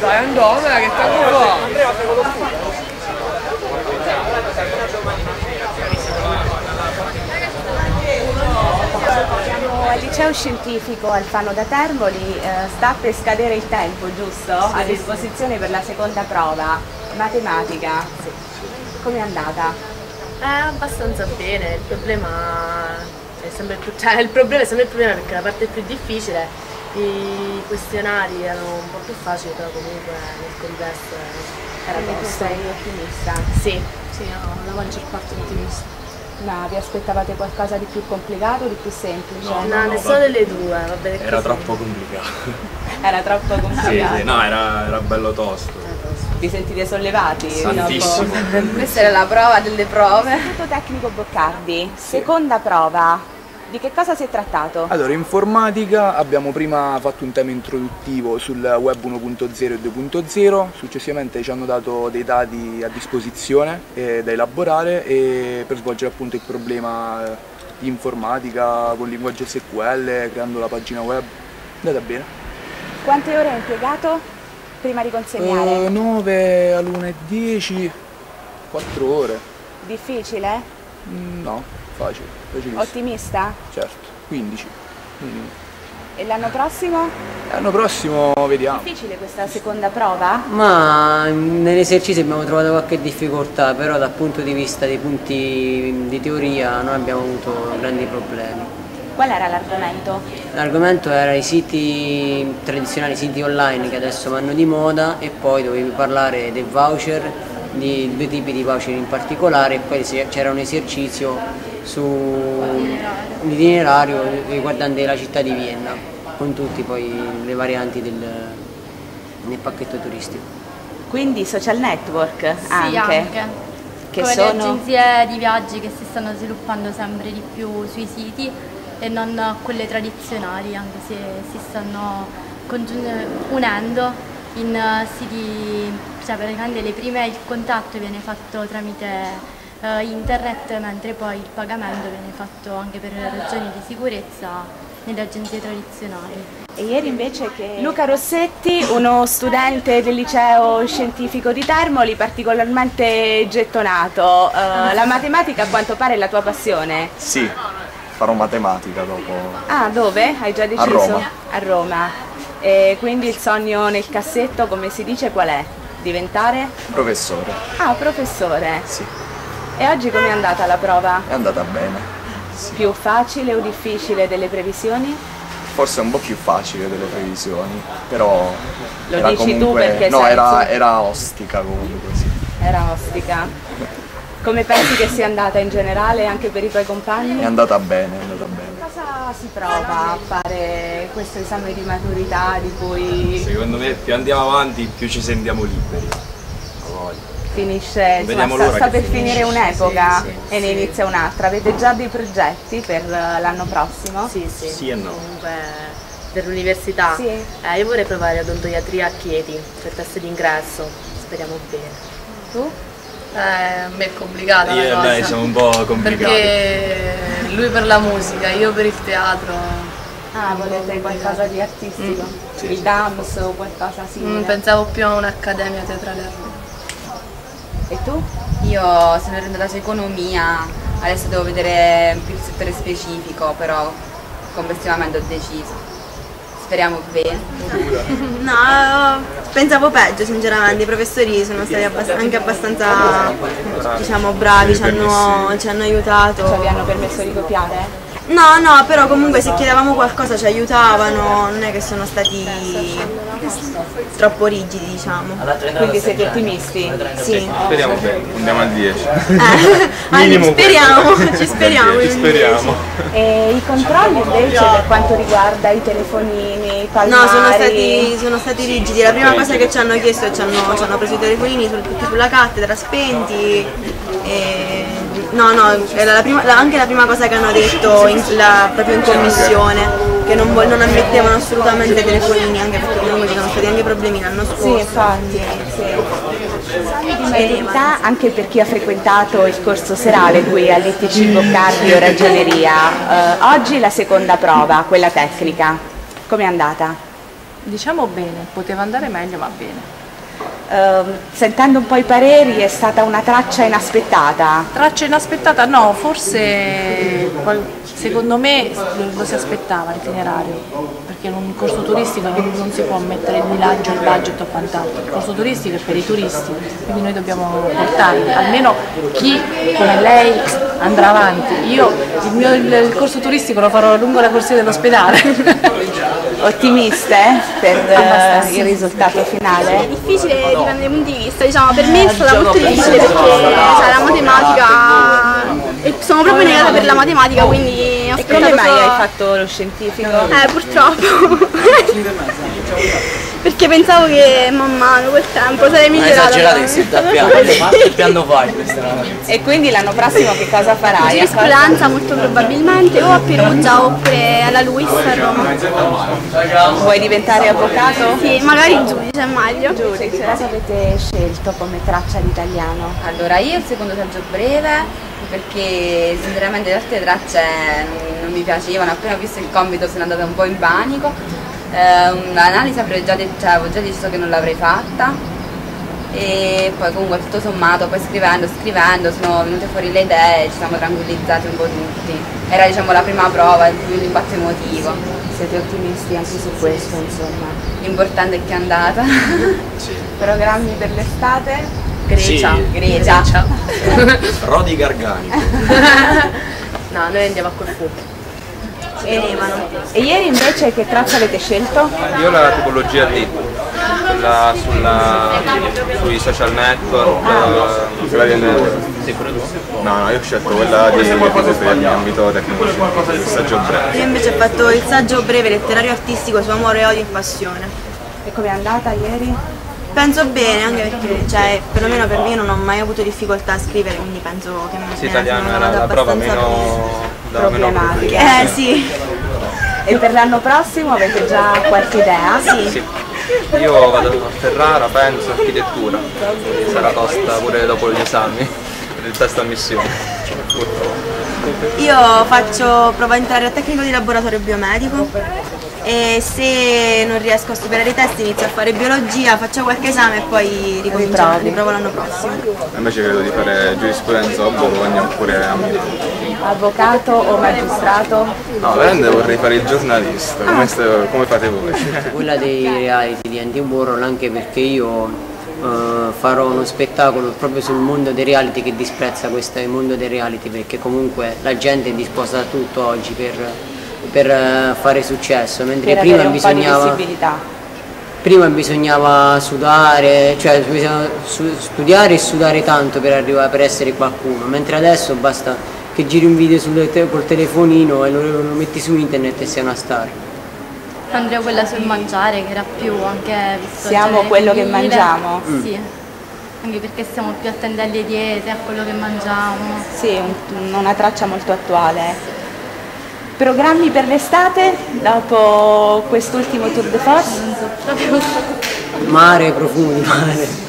Dai andiamo, che tempo fa? Siamo al liceo scientifico Alfano da Termoli, eh, sta per scadere il tempo, giusto? A disposizione per la seconda prova, matematica. Come è andata? È abbastanza bene, il problema è sempre più, cioè il problema è sempre il problema perché la parte più difficile, i questionari erano un po' più facili, però comunque nel complesso era tosto. sei ottimista? Sì, sì, no, la maggior parte ottimista. Ma vi aspettavate qualcosa di più complicato o di più semplice? No, nessuna delle due, va bene così. Era troppo complicato. Era troppo Sì, complicato. sì, no, era, era bello tosto. Vi sentite sollevati? Tantissimo. Questa era la prova delle prove. Istituto Tecnico Boccardi, seconda prova. Di che cosa si è trattato? Allora, informatica abbiamo prima fatto un tema introduttivo sul web 1.0 e 2.0, successivamente ci hanno dato dei dati a disposizione eh, da elaborare e per svolgere appunto il problema eh, di informatica con linguaggio SQL, creando la pagina web. È andata bene. Quante ore hai impiegato prima di consegnare? Eh, 9 all'1 e 10, 4 ore. Difficile? Mm, No, facile, facilissimo. Ottimista? Certo, 15. minimo. E l'anno prossimo? L'anno prossimo vediamo. Difficile questa seconda prova? Ma nell'esercizio abbiamo trovato qualche difficoltà, però dal punto di vista dei punti di teoria non abbiamo avuto grandi problemi. Qual era l'argomento? L'argomento era i siti tradizionali, i siti online che adesso vanno di moda e poi dovevi parlare dei voucher, di due tipi di voucher in particolare e poi c'era un esercizio sull'itinerario riguardante la città di Vienna con tutte poi le varianti del, del pacchetto turistico. Quindi social network Sì, anche. anche. Che Come sono? le agenzie di viaggi che si stanno sviluppando sempre di più sui siti e non quelle tradizionali, anche se si stanno unendo in eh, siti, cioè praticamente le prime il contatto viene fatto tramite eh, internet, mentre poi il pagamento viene fatto anche per ragioni di sicurezza nelle agenzie tradizionali. E ieri invece che... Luca Rossetti, uno studente del liceo scientifico di Termoli, particolarmente gettonato. Eh, la matematica a quanto pare è la tua passione. Sì, farò matematica dopo. Ah, dove? Hai già deciso? Roma. A Roma. E quindi il sogno nel cassetto, come si dice, qual è? Diventare? Professore, Ah, professore. sì, E oggi com'è andata la prova? è andata bene. Più facile o difficile delle previsioni? Forse un po' più facile delle previsioni, però. Lo era dici tu comunque... perché No, era, era ostica comunque, sì. Era ostica. Come pensi che sia andata in generale anche per i tuoi compagni? È andata bene, è andata bene. Si prova a fare questo esame di maturità di cui Secondo me più andiamo avanti più ci sentiamo liberi. Finisce, insomma, sta, l'ora sta per finisce. finire un'epoca Sì, sì, e ne inizia un'altra. Avete già dei progetti per l'anno prossimo? Sì, sì. Sì e no. Comunque per l'università. Sì. Eh, io vorrei provare odontoiatria a Chieti per test d'ingresso. Speriamo bene. Tu? Eh, a me è complicata Io la e cosa. lei siamo un po' complicati. Perché lui per la musica, io per il teatro. Ah, volete qualcosa di artistico? Il DAMS o qualcosa simile? Mm, pensavo più a un'accademia teatrale a Roma. E tu? Io sono orientata su economia, adesso devo vedere più il settore specifico, però complessivamente ho deciso. Speriamo bene. No, pensavo peggio sinceramente, i professori sono stati abbast- anche abbastanza diciamo bravi, ci hanno, ci hanno aiutato. Cioè vi hanno permesso di copiare? No, no, però comunque se chiedevamo qualcosa ci aiutavano, non è che sono stati troppo rigidi diciamo. Quindi siete ottimisti? Sì. Speriamo bene, andiamo al 10. Eh, speriamo, ci speriamo. Ci speriamo. E i controlli invece per quanto riguarda i telefonini, i palmari? No, sono stati, sono stati rigidi. La prima cosa che ci hanno chiesto è ci hanno, ci hanno preso i telefonini sul- tutti sulla cattedra, spenti. E... No, no, era la prima- la- anche la prima cosa che hanno detto in- la- proprio in commissione, che non, non ammettevano assolutamente telefonini, anche perché comunque ci sono stati anche problemi l'anno scorso. Sì, infatti, sì. Esami di maturità anche per chi ha frequentato il corso serale qui all'ITC Boccardi o Ragioneria. Eh, oggi la seconda prova, quella tecnica. Com'è andata? Diciamo bene, poteva andare meglio ma bene. Ehm, sentendo un po' i pareri è stata una traccia inaspettata. Traccia inaspettata no, forse qual- secondo me lo, lo si aspettava l'itinerario, perché in un corso turistico non, non si può mettere il villaggio, il budget o quant'altro, il corso turistico è per i turisti, quindi noi dobbiamo portarli, almeno chi come lei andrà avanti. Io il mio il, il corso turistico lo farò lungo la corsia dell'ospedale. Ottimiste per eh, Abbastanza. il risultato finale? difficile dipende dai punti di vista, diciamo, per me è stata molto difficile perché cioè, la matematica sono proprio negata per la matematica, quindi come mai hai fatto lo scientifico? Eh, purtroppo. perché pensavo che man mano col tempo sarei Ma migliorata. esagerate si sta piano, che piano fai questa E quindi l'anno prossimo che cosa farai? Giurisprudenza molto probabilmente o a Perugia oppure alla Luis a Roma. Vuoi diventare avvocato? Sì, magari giudice è meglio. Giudice. Cosa avete scelto come traccia d'italiano? Allora, io il secondo saggio breve perché sinceramente le altre tracce non, mi piacevano, appena ho visto il compito sono andata un po' in panico. Eh, l'analisi avrei già detto, cioè, avevo già deciso che non l'avrei fatta e poi comunque tutto sommato, poi scrivendo, scrivendo sono venute fuori le idee, ci siamo tranquillizzati un po' tutti. Era diciamo la prima prova, il più impatto emotivo. Siete ottimisti anche su questo, insomma. L'importante è che è andata. Programmi per l'estate? Grecia. Sì. Grecia. Rodi Gargani. No, noi andiamo a Corfù. E, e ieri invece che traccia avete scelto? Io la tipologia D, quella sulla, sui social network, eh, Quella di. No, no, io ho scelto quella di filosofia in ambito tecnico scientifico, il saggio breve. Io invece ho fatto il saggio breve letterario artistico su amore, odio e passione. E com'è andata ieri? Penso bene, anche perché, cioè, perlomeno per me non ho mai avuto difficoltà a scrivere, quindi penso che me Sì, italiano era la prova meno, bene. Eh sì. E per l'anno prossimo avete già qualche idea? Sì. Io vado a Ferrara, penso, architettura. Sarà tosta pure dopo gli esami, per il test ammissione. Purtroppo. Io faccio, provo a entrare a tecnico di laboratorio biomedico e se non riesco a superare i test inizio a fare biologia, faccio qualche esame e poi ricomincio, riprovo l'anno prossimo. Invece credo di fare giurisprudenza a Bologna oppure a Milano. Avvocato o magistrato? No, veramente vorrei fare il giornalista, come, come fate voi? quella dei reality di Andy Warhol anche perché io eh, farò uno spettacolo proprio sul mondo dei reality che disprezza questo il mondo dei reality perché comunque la gente è disposta a tutto oggi per, per, eh, fare successo mentre Per prima bisognava visibilità. prima bisognava sudare, cioè bisognava studiare e sudare tanto per arrivare per essere qualcuno, mentre adesso basta che giri un video sul te- col telefonino e lo, lo metti su internet e sei una star. Andrea quella sul mangiare che era più anche visto Siamo genere quello che mangiamo? Sì. Anche perché stiamo più attenti alle diete, a quello che mangiamo. Sì, un- una traccia molto attuale. Programmi per l'estate dopo quest'ultimo tour de force? Mare, profumi di mare.